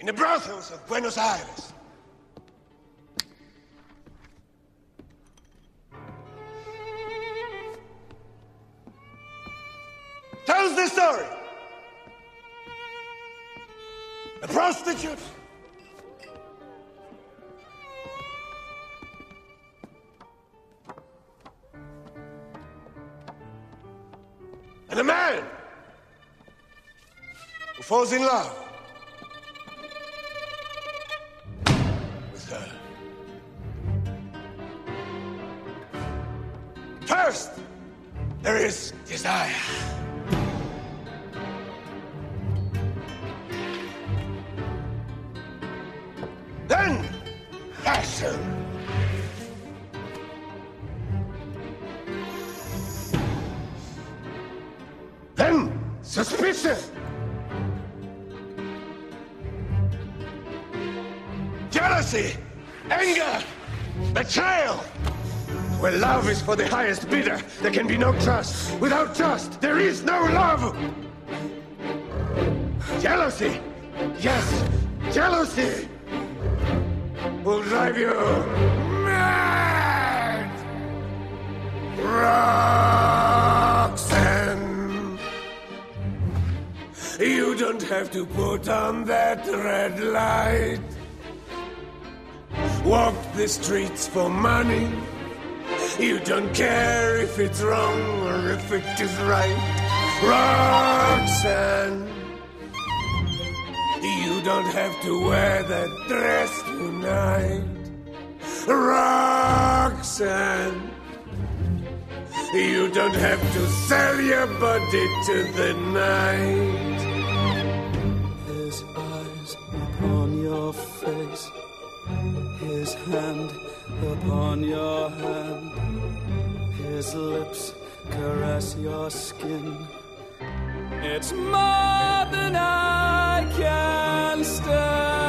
In the brothels of Buenos Aires. Tells the story. A prostitute. And a man who falls in love with her. First, there is desire. Then, passion. Then, suspicion. Jealousy, anger, betrayal. Where love is for the highest bidder, there can be no trust. Without trust, there is no love. Jealousy, yes, jealousy will drive you mad. Roxanne, you don't have to put on that red light. Walk the streets for money. You don't care if it's wrong or if it is right. Roxanne, you don't have to wear that dress tonight. Roxanne, you don't have to sell your body to the night. His lips caress your skin. It's more than I can stand.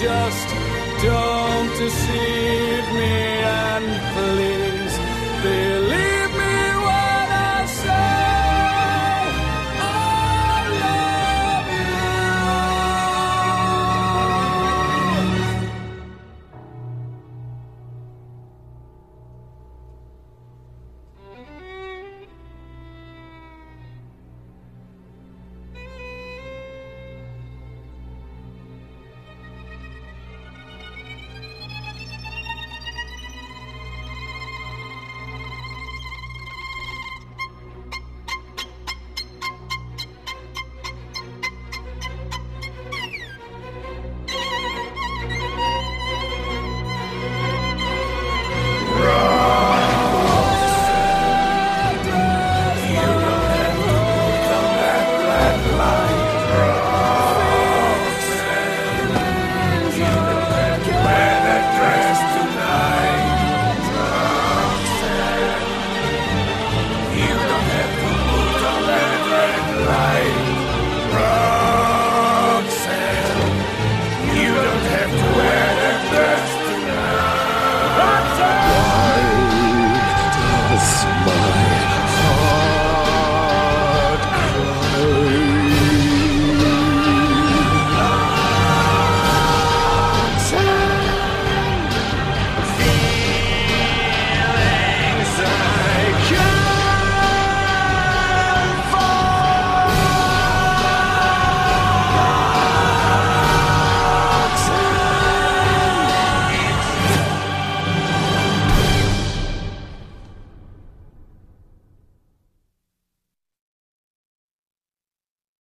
just don't deceive me and please.